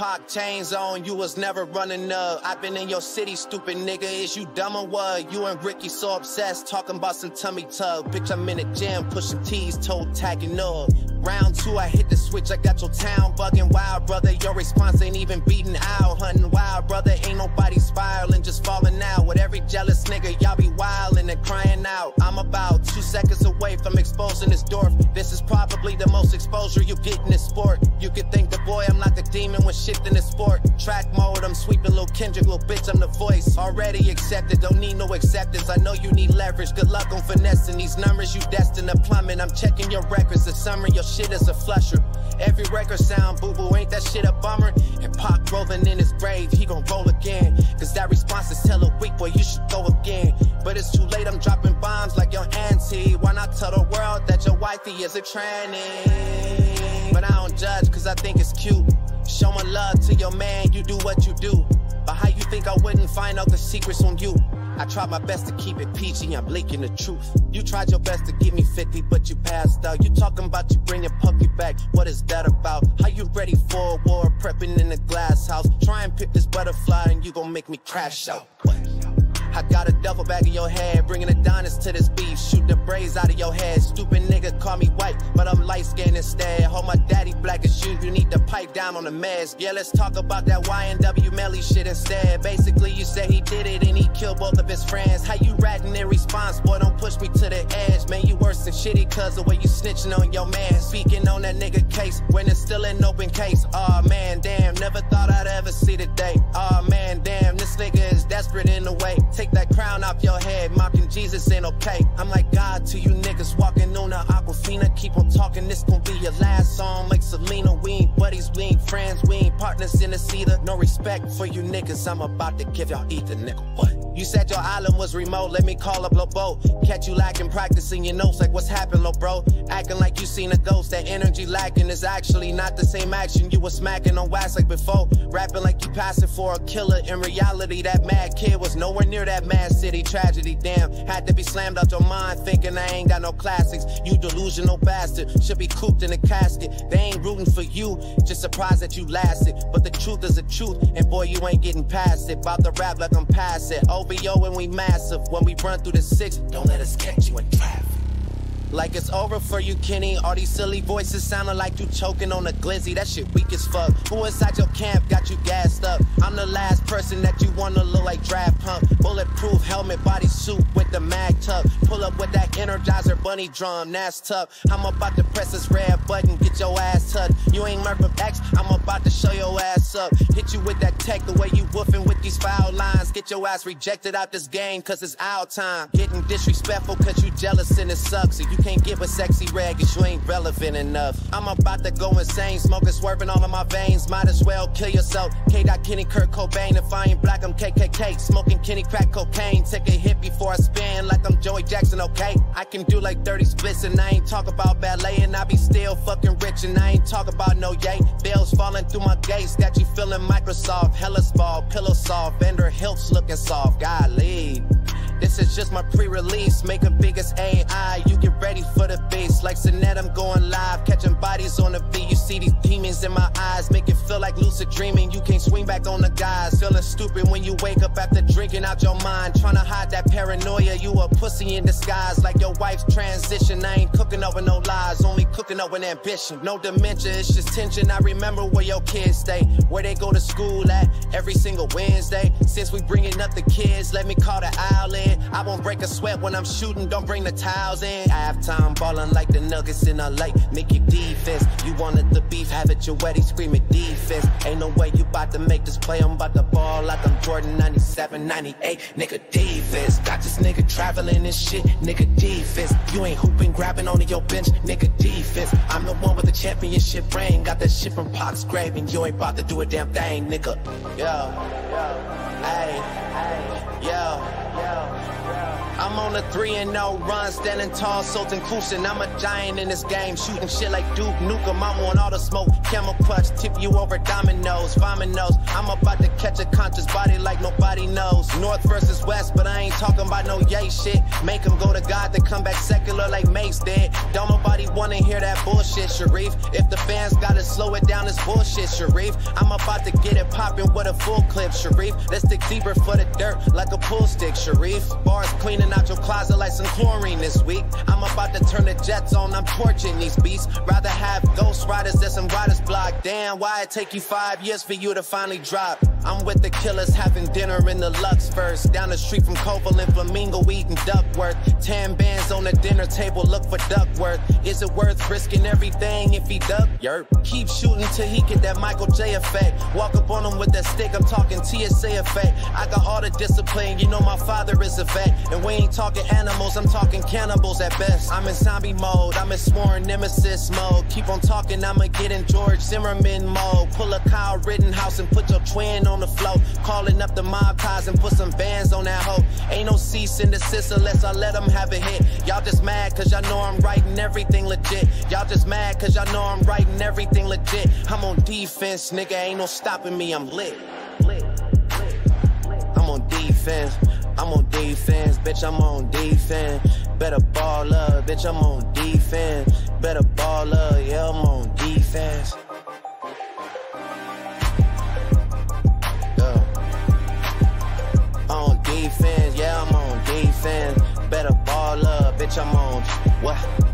Pac chains on, you was never running up. I've been in your city, stupid nigga. Is you dumb or what? You and Ricky so obsessed, talking about some tummy tug. Bitch, I'm in the gym, pushing T's, toe tagging up. Round two, I hit the switch, I got your town bugging wild, brother. Your response ain't even beating out. Hunting wild, brother. Ain't nobody spiraling, just falling out. With every jealous nigga, y'all be wildin' and crying out. I'm about two seconds away from exposing this door. This is probably the most exposure you get in this sport. You could think the boy, I'm like a demon when shifting the sport. Track mode, I'm sweeping little Kendrick, little bitch, I'm the voice. Already accepted, don't need no acceptance. I know you need leverage. Good luck on finessing these numbers, you destined to plummet. I'm checking your records, the summer, your shit is a flusher. Every record sound boo boo, ain't that shit a bummer? And Pac rolling in his grave, he gon' roll again. Cause that response is tell a weak boy, you should go again. But it's too late, I'm dropping bombs like your auntie. Why not tell the world that your wifey is a tranny? But I don't judge cause I think it's cute. Show my love to your man, you do what you do. Find out the secrets on you? I tried my best to keep it peachy, I'm leaking the truth. You tried your best to give me 50, but you passed out. You talking about you bringing puppy back, what is that about? How you ready for a war, prepping in a glass house? Try and pick this butterfly and you gon' make me crash out. What? I got a double bag in your head, bringing the diamonds to this beef. Shoot the braids out of your head. Stupid nigga call me white, but I'm light skinned instead. Hold my daddy black as you, you need to pipe down on the meds. Yeah, let's talk about that YNW Melly shit instead. Basically, you said he did it and he killed both of his friends. How you ratting in response, boy? Don't push me to the edge. Man, you worse than shitty, cuz the way you snitching on your man. Speaking on that nigga case when it's still an open case. Aw, oh, man, damn, never thought I'd ever see the day. Aw, oh, man, damn, this nigga is desperate in the way. Take that crown off your head, mocking Jesus ain't okay. I'm like God to you niggas walking on the Aquafina. Keep on talking, this gon' be your last song. Like Selena, we ain't buddies, we ain't friends, we ain't partners in the cedar. No respect for you niggas, I'm about to give y'all ether, nigga. What? You said your island was remote, let me call up Lobo. Catch you lacking, practicing your notes like what's happened, lo bro. Acting like you seen a ghost, that energy lacking is actually not the same action you was smacking on wax like before. Rapping like you passing for a killer. In reality, that mad kid was nowhere near that mad city tragedy. Damn, had to be slammed out your mind, thinking I ain't got no classics. You delusional bastard, should be cooped in a casket. They ain't rooting for you, just surprised that you lasted. But the truth is the truth, and boy, you ain't getting past it. About to rap like I'm past it. Oh, OVO and we massive. When we run through the six, don't let us catch you in traffic. Like it's over for you, Kenny. All these silly voices sounding like you choking on a glizzy. That shit weak as fuck. Who inside your camp got you gassed up? I'm the last person that you wanna look like Daft Punk. Bulletproof helmet, body suit with the mag tuck. Pull up with that energizer bunny drum, that's tough. I'm about to press this red button, get your ass tucked. You ain't Malcolm X, I'm about to show your ass up. Hit you with that tech, the way you woofing with these foul lines. Get your ass rejected out this game, cause it's our time. Getting disrespectful, cause you jealous and it sucks. If you can't get with Sexyy Red, cause you ain't relevant enough. I'm about to go insane, smoking, swerving all in my veins. Might as well kill yourself. K. Dot Kenny Kurt Cobain, if I ain't black, I'm KKK. Smoking Kenny crack cocaine, take a hit before I spin like I'm Joey Jackson, okay? I can do like 30 splits and I ain't talk about ballet and I be still fucking rich and I ain't talk about no yay. Bills falling through my gates, got you feeling Microsoft, hella small, pillow soft, vendor hilts looking soft, golly. This is just my pre-release, making biggest AI. You get ready for the beast, like Sinet, I'm going live, catching bodies on the beat. You see these demons in my eyes, make it feel lucid dreaming. You can't swing back on the guys, feeling stupid when you wake up after drinking out your mind, trying to hide that paranoia. You a pussy in disguise, like your wife's transition. I ain't cooking up with no lies, only cooking up with ambition. No dementia, it's just tension. I remember where your kids stay, where they go to school at every single Wednesday. Since we bringing up the kids, let me call the island. I won't break a sweat when I'm shooting, don't bring the towels in. Halftime ballin' like the Nuggets in a LA. Make you defense. You wanted the beef, have it your wedding, screaming defense. Ain't no way you bout to make this play. I'm about to ball like I'm Jordan 97, 98. Nigga defense. Got this nigga traveling and shit. Nigga defense. You ain't hooping, grabbing onto your bench. Nigga defense. I'm the one with the championship ring. Got that shit from grave and you ain't about to do a damn thing, nigga. Yo, yo, yo. I'm on a 3 and 0 run, standing tall, Sultan Kösen. I'm a giant in this game, shooting shit like Duke Nukem. I'm on all the smoke, camel clutch, tip you over dominoes, vominos. I'm about to catch a conscious body like nobody knows. North versus West, but I ain't talking about no yay shit. Make them go to God to come back secular like Mase did. Don't nobody wanna hear that bullshit, Sharif. If the fans gotta slow it down, it's bullshit, Sharif. I'm about to get it poppin' with a full clip, Sharif. Let's dig deeper for the dirt like a pool stick, Sharif. Bars cleaning out your closet like some chlorine this week. I'm about to turn the jets on, I'm torching these beats. Rather have ghost riders than some riders block. Damn, why it take you five years for you to finally drop? I'm with the killers having dinner in the Lux first. Down the street from Koval and Flamingo eating Duckworth. Ten bands on the dinner table, look for Duckworth. Is it worth risking everything if he duck? Yerp. Keep shooting till he get that Michael J effect. Walk up on him with that stick, I'm talking TSA effect. I got all the discipline, you know my father is a vet. And we ain't talking animals, I'm talking cannibals at best. I'm in zombie mode, I'm in sworn nemesis mode. Keep on talking, I'ma get in George Zimmerman mode. Pull a Kyle Rittenhouse and put your twin on the floor. Calling up the mob ties and put some bands on that hoe. Ain't no cease and desist unless I let them have a hit. Y'all just mad cause y'all know I'm writing everything legit. Y'all just mad cause y'all know I'm writing everything legit. I'm on defense, nigga, ain't no stopping me, I'm lit. I'm on defense. I'm on defense, bitch, I'm on defense. Better ball up, bitch, I'm on defense. Better ball up, yeah, I'm on defense. I'm on what?